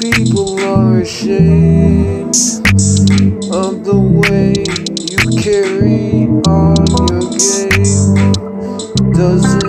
people are ashamed of the way you carry on your game. Does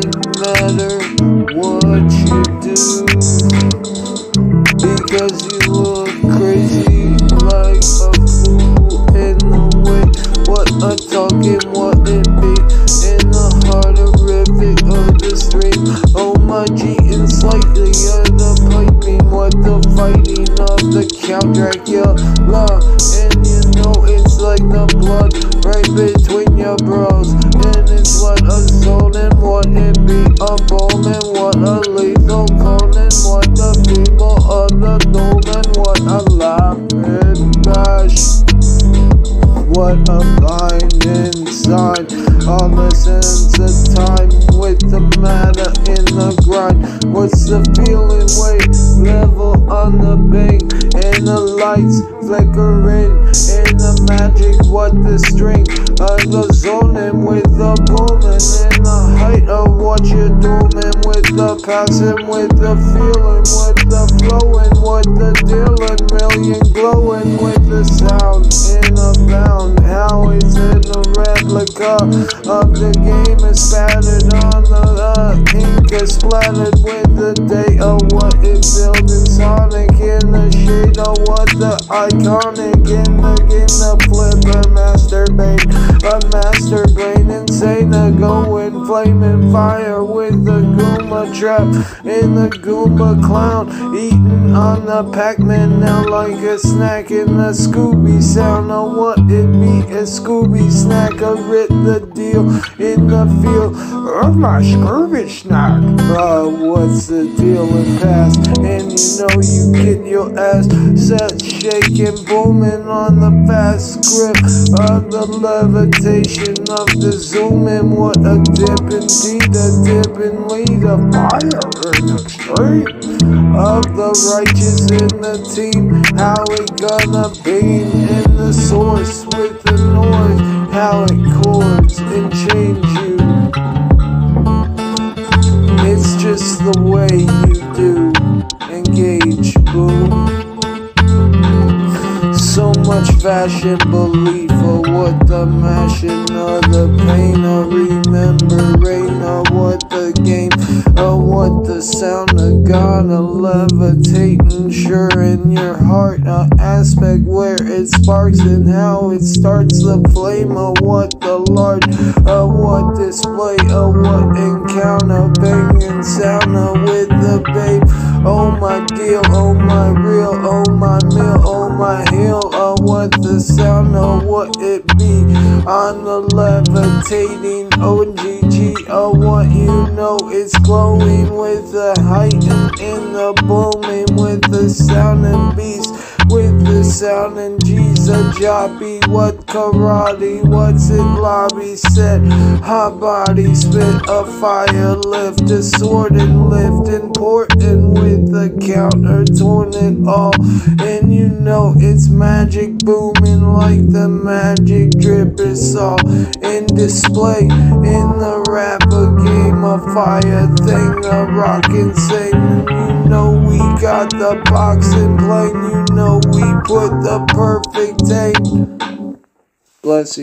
Count Dracula and you know it's like the blood right between your bros. And it's what a soul and what it be a bomb and what a lethal cone and what the people of the doom and what a laughing bash what a blinding sign all the sense of time with the matter in the grind. What's the feeling lights flickering in the magic what the string of the zoning with the booming and the height of what you're doing with the passing with the feeling with the flowing with the dealing million glowing with the sound in a bound how it's in a replica of the game is spattered on the uh, ink is splattered with the date of what it building sonic in the of what the iconic in the game the flipper masturbate a master brain insane a going flaming fire with the goomba trap in the goomba clown eating on the pac-man now like a snack in the scooby sound. Of what it be a scooby snack I writ the deal in the field of my scooby snack. Uh, what's the deal in past? And you know you get your ass set shaking booming on the fast grip of the levitation of the zooming what a dip indeed a dip lead a fire. In the street of the righteous in the team. How it gonna be in the source with the noise? How it chords and change you. It's just the way you do. Engage boom so much fashion belief for what the mashing of the pain. Or remembering of of God a levitating sure in your heart a aspect where it sparks and how it starts the flame of what the Lord of what display of what encounter banging sound of with the babe. Oh my deal oh my real the sound of what it be. On the levitating OGG of what you know it's glowing with the height and in the booming with the sound and beast with the sound and G's a jobby what karate what's it lobby set hot body spit a fire lift a sword and lift important with the counter torn it all. And you know it's magic booming like the magic drip is all in display in the rapper game of fire thing a rockin' sing. You know got the boxing plane you know we put the perfect tape. Bless you